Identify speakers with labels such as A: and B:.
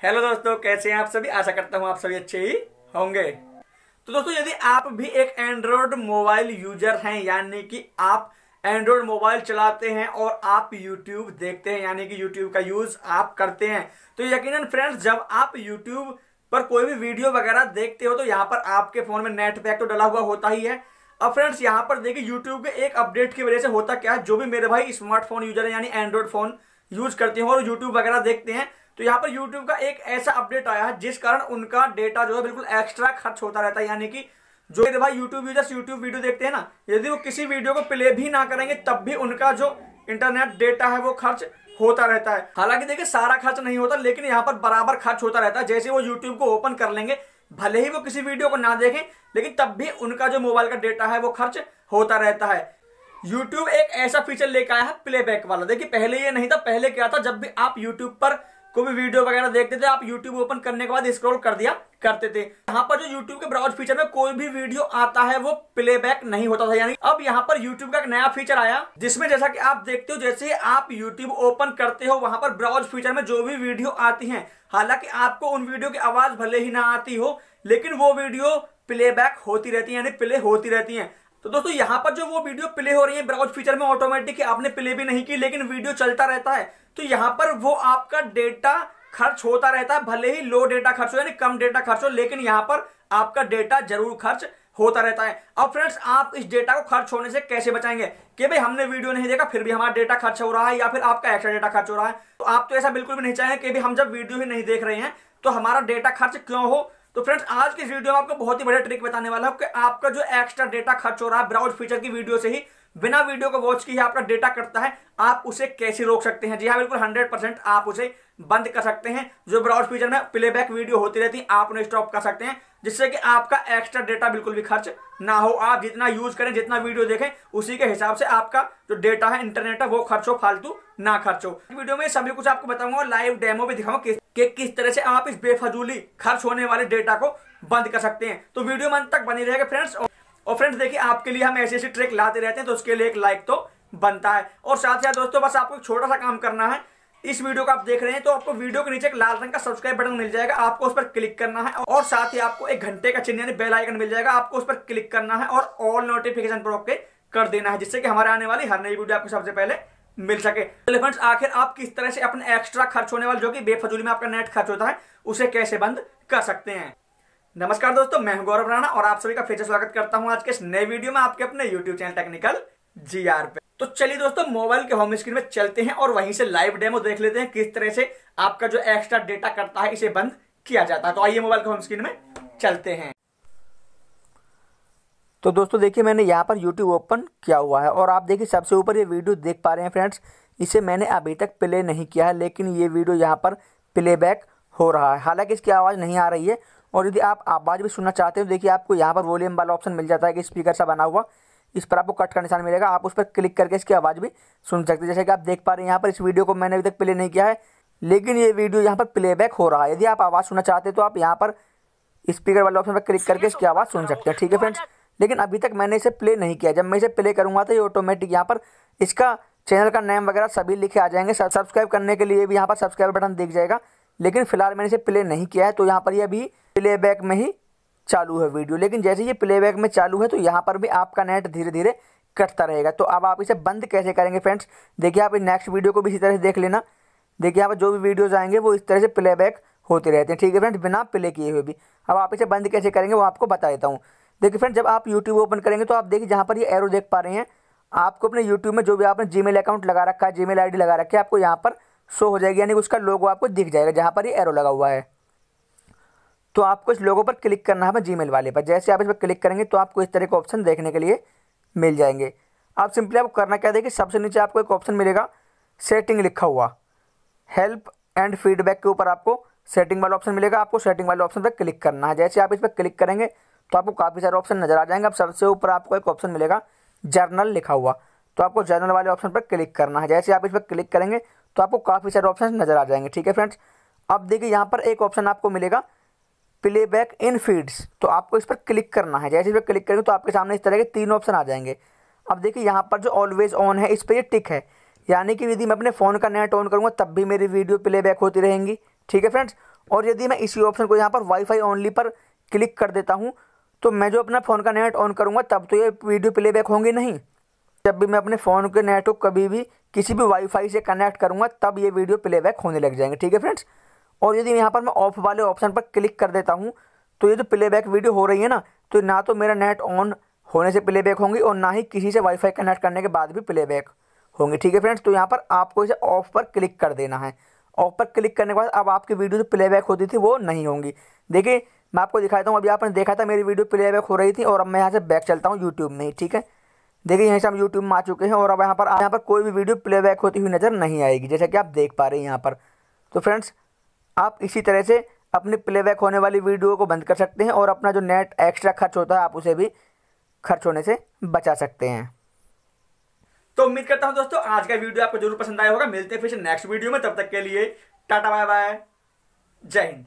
A: Hello दोस्तों, कैसे हैं आप सभी? आशा करता हूँ आप सभी अच्छे ही होंगे। तो दोस्तों, यदि आप भी एक एंड्रॉयड मोबाइल यूज़र हैं, यानी कि आप एंड्रॉयड मोबाइल चलाते हैं और आप यूट्यूब देखते हैं, यानी कि यूट्यूब का यूज़ आप करते हैं तो यकीनन फ्रेंड्स जब आप यूट्यूब पर कोई भी वीडियो वगैरह देखते हो तो यहाँ पर आपके फ़ोन में नेट पैक तो डला हुआ होता ही है। अब फ्रेंड्स यहाँ पर देखिए यूट्यूब के एक अपडेट की वजह से होता क्या है? जो भी मेरे भाई स्मार्टफ़ोन यूज़र है, यानी एंड्रॉयड फ़ोन यूज़ करते हैं और यूट्यूब वगैरह देखते हैं तो यहाँ पर यूट्यूब का एक ऐसा अपडेट आया है, जिस कारण उनका डेटा जो है बिल्कुल एक्स्ट्रा खर्च होता रहता है। यानी कि जो भाई यूट्यूब यूज़र्स यूट्यूब वीडियो देखते हैं ना, यदि वो किसी वीडियो को प्ले भी ना करेंगे, तब भी उनका जो इंटरनेट डेटा है वो खर्च होता रहता है। हालाँकि देखिए, सारा खर्च नहीं होता, लेकिन यहाँ पर बराबर खर्च होता रहता है। जैसे वो यूट्यूब को ओपन कर लेंगे, भले ही वो किसी वीडियो को ना देखें, लेकिन तब भी उनका जो मोबाइल का डेटा है वो खर्च होता रहता है। यूट्यूब एक ऐसा फीचर लेकर आया है प्लेबैक वाला। देखिए, पहले ये नहीं था, पहले क्या था, जब भी आप यूट्यूब पर कोई भी वीडियो वगैरह देखते थे, आप यूट्यूब ओपन करने के बाद स्क्रॉल कर दिया, करते थे। यहाँ पर जो यूट्यूब के ब्राउज फीचर में कोई भी वीडियो आता है, वो प्लेबैक नहीं होता था। यानी अब यहाँ पर यूट्यूब का एक नया फीचर आया, जिसमें जैसा कि आप देखते हो, जैसे आप यूट्यूब ओपन करते हो, वहाँ पर ब्राउज फीचर में जो भी वीडियो आती है, हालाँकि आपको उन वीडियो की आवाज़ भले ही ना आती हो, लेकिन वो वीडियो प्लेबैक होती रहती है, यानी प्ले होती रहती है। तो दोस्तों, यहाँ पर जो वो वीडियो प्ले हो रही है ब्राउज फीचर में ऑटोमेटिक आपने प्ले भी नहीं की, लेकिन वीडियो चलता रहता है। तो यहाँ पर वो आपका डेटा खर्च होता रहता है, भले ही लो डेटा खर्च हो यानी कम डेटा खर्च हो, लेकिन यहाँ पर आपका डेटा ज़रूर खर्च होता रहता है। अब फ्रेंड्स आप इस डेटा को खर्च होने से कैसे बचाएँगे? कि भाई, हमने वीडियो नहीं देखा, फिर भी हमारा डेटा खर्च हो रहा है, या फिर आपका एक्स्ट्रा डेटा खर्च हो रहा है। तो आप तो ऐसा बिल्कुल भी नहीं चाहेंगे कि भाई, हम जब वीडियो ही नहीं देख रहे हैं तो हमारा डेटा खर्च क्यों हो? तो फ्रेंड्स आज की वीडियो में आपको बहुत ही बढ़िया ट्रिक बताने वाला हूँ कि आपका जो एक्स्ट्रा डेटा खर्च हो रहा है ब्राउज फीचर की वीडियो से ही बिना वीडियो को वॉच किए आपका डेटा कटता है, आप उसे कैसे रोक सकते हैं? जी हाँ बिल्कुल हंड्रेड परसेंट आप उसे बंद कर सकते हैं। जो ब्राउज फीचर में प्लेबैक वीडियो होती रहती है आप उन्हें स्टॉप कर सकते हैं, जिससे कि आपका एक्स्ट्रा डेटा बिल्कुल भी खर्च ना हो। आप जितना यूज़ करें, जितना वीडियो देखें, उसी के हिसाब से आपका जो डेटा है इंटरनेट है, वो खर्च हो, फालतू ना खर्च हो। वीडियो में सभी कुछ आपको बताऊँगा लाइव डेमो भी दिखाऊँगा कि किस तरह से आप इस बेफजूली खर्च होने वाले डेटा को बंद कर सकते हैं। तो वीडियो में तक बनी रहेगा फ्रेंड्स और फ्रेंड्स देखिए, आपके लिए हम ऐसी ऐसी ट्रिक लाते रहते हैं तो उसके लिए एक लाइक तो बनता है। और साथ साथ दोस्तों, बस आपको एक छोटा सा काम करना है। इस वीडियो को आप देख रहे हैं तो आपको वीडियो के नीचे एक लाल रंग का सब्सक्राइब बटन मिल जाएगा, आपको उस पर क्लिक करना है। और साथ ही आपको एक घंटे का चिन्ह, यानी बेल आइकन मिल जाएगा, आपको उस पर क्लिक करना है और ऑल नोटिफिकेशन पर ओके कर देना है, जिससे कि हमारे आने वाली हर नई वीडियो आपको सबसे पहले मिल सके। फ्रेंड्स आखिर आप किस तरह से अपने एक्स्ट्रा खर्च होने वाले, जो कि बेफजूली में आपका नेट खर्च होता है, उसे कैसे बंद कर सकते हैं? नमस्कार दोस्तों, मैं गौरव राणा और आप सभी का फिर से स्वागत करता हूँ आज के इस नए वीडियो में आपके अपने यूट्यूब चैनल टेक्निकल जीआर पे। तो चलिए दोस्तों मोबाइल के होम स्क्रीन में चलते हैं और वहीं से लाइव डेमो देख लेते हैं किस तरह से आपका जो एक्स्ट्रा डेटा करता है, इसे बंद किया जाता है। तो आइए मोबाइल के होम स्क्रीन में चलते हैं।
B: तो दोस्तों, देखिए, मैंने यहाँ पर यूट्यूब ओपन किया हुआ है और आप देखिए, सबसे ऊपर ये वीडियो देख पा रहे हैं फ्रेंड्स इसे मैंने अभी तक प्ले नहीं किया है, लेकिन ये वीडियो यहाँ पर प्लेबैक हो रहा है। हालाँकि इसकी आवाज़ नहीं आ रही है और यदि आप आवाज़ भी सुनना चाहते हो देखिए आपको यहाँ पर वॉल्यूम वाला ऑप्शन मिल जाता है कि स्पीकर सा बना हुआ। इस पर आपको कट का निशान मिलेगा। आप उस पर क्लिक करके इसकी आवाज़ भी सुन सकते हैं। जैसे कि आप देख पा रहे हैं, यहाँ पर इस वीडियो को मैंने अभी तक प्ले नहीं किया है, लेकिन ये वीडियो यहाँ पर प्लेबैक हो रहा है। यदि आप आवाज़ सुनना चाहते हैं तो आप यहाँ पर स्पीकर वाले ऑप्शन पर क्लिक करके इसकी आवाज़ सुन सकते हैं। ठीक है फ्रेंड्स लेकिन अभी तक मैंने इसे प्ले नहीं किया। जब मैं इसे प्ले करूँगा तो ये ऑटोमेटिक यहाँ पर इसका चैनल का नेम वगैरह सभी लिखे आ जाएँगे। सब्सक्राइब करने के लिए भी यहाँ पर सब्सक्राइब बटन दिख जाएगा। लेकिन फ़िलहाल मैंने इसे प्ले नहीं किया है तो यहाँ पर ये अभी प्लेबैक में ही चालू है वीडियो लेकिन जैसे ये प्लेबैक में चालू है तो यहाँ पर भी आपका नेट धीरे धीरे कटता रहेगा। तो अब आप इसे बंद कैसे करेंगे फ्रेंड्स देखिए आप नेक्स्ट वीडियो को भी इसी तरह से देख लेना। देखिए यहाँ पर जो भी वीडियोज़ आएँगे, वो इस तरह से प्लेबैक होते रहते हैं। ठीक है फ्रेंड्स बिना प्ले किए हुए भी। अब आप इसे बंद कैसे करेंगे, वो आपको बता देता हूँ। देखिए फ्रेंड जब आप यूट्यूब ओपन करेंगे तो आप देखिए जहाँ पर ये एरो देख पा रहे हैं, आपको अपने यूट्यूब में जो भी आपने जी अकाउंट लगा रखा है जी मेल लगा रखी है, आपको यहाँ पर शो हो जाएगी, यानी उसका लोगो आपको दिख जाएगा, जहाँ पर ये एरो लगा हुआ है। तो आपको इस लोगो पर क्लिक करना है जी मेल वाले पर। जैसे आप इस पर क्लिक करेंगे तो आपको इस तरह के ऑप्शन देखने के लिए मिल जाएँगे। आप सिंपली आपको करना क्या देखिए, सबसे नीचे आपको एक ऑप्शन मिलेगा सेटिंग लिखा हुआ। हेल्प एंड फीडबैक के ऊपर आपको सेटिंग वाला ऑप्शन मिलेगा, आपको सेटिंग वाले ऑप्शन पर क्लिक करना है। जैसे आप इस पर क्लिक करेंगे तो आपको काफ़ी सारे ऑप्शन नज़र आ जाएँगे। अब सबसे ऊपर आपको एक ऑप्शन मिलेगा जर्नल लिखा हुआ। तो आपको जर्नल वाले ऑप्शन पर क्लिक करना है। जैसे आप इस पर क्लिक करेंगे तो आपको काफ़ी सारे ऑप्शन नज़र आ जाएँगे, ठीक है फ्रेंड्स अब देखिए, यहाँ पर एक ऑप्शन आपको मिलेगा प्लेबैक इन फीड्स तो आपको इस पर क्लिक करना है। जैसे इस पर क्लिक करेंगे तो आपके सामने इस तरह के तीन ऑप्शन आ जाएँगे। अब देखिए, यहाँ पर जो ऑलवेज ऑन है, इस पर ये टिक है। यानी कि यदि मैं अपने फ़ोन का नेट ऑन करूँगा, तब भी मेरी वीडियो प्लेबैक होती रहेंगी, ठीक है फ्रेंड्स और यदि मैं इसी ऑप्शन को यहाँ पर वाईफाई ओनली पर क्लिक कर देता हूँ तो मैं जो अपना फ़ोन का नेट ऑन करूँगा, तब तो ये वीडियो प्लेबैक होंगी नहीं। जब भी मैं अपने फ़ोन के नेट को कभी भी किसी भी वाईफाई से कनेक्ट करूँगा, तब ये वीडियो प्लेबैक होने लग जाएँगे, ठीक है फ्रेंड्स और यदि यहाँ पर मैं ऑफ़ वाले ऑप्शन पर क्लिक कर देता हूँ तो ये जो प्लेबैक वीडियो हो रही है ना तो ना तो मेरा नेट ऑन होने से प्लेबैक होंगी और ना ही किसी से वाईफाई कनेक्ट करने के बाद भी प्लेबैक होंगे, ठीक है फ्रेंड्स तो यहाँ पर आपको इसे ऑफ़ पर क्लिक कर देना है। ऑफ़ पर क्लिक करने के बाद अब आपकी वीडियो जो प्लेबैक होती थी, वो नहीं होंगी। देखिए, मैं आपको दिखाता हूँ, अभी आपने देखा था मेरी वीडियो प्लेबैक हो रही थी और अब मैं यहाँ से बैक चलता हूँ यूट्यूब में ही, ठीक है? देखिए, यहाँ से हम यूट्यूब में आ चुके हैं और अब यहाँ पर यहाँ पर कोई भी वीडियो प्लेबैक होती हुई नज़र नहीं आएगी, जैसा कि आप देख पा रहे हैं यहाँ पर। तो फ्रेंड्स आप इसी तरह से अपनी प्लेबैक होने वाली वीडियो को बंद कर सकते हैं और अपना जो नेट एक्स्ट्रा खर्च होता है, आप उसे भी खर्च होने से बचा सकते हैं।
A: तो उम्मीद करता हूँ दोस्तों, आज का वीडियो आपको ज़रूर पसंद आया होगा। मिलते हैं फिर नेक्स्ट वीडियो में, तब तक के लिए टाटा बाय बाय जय हिंद।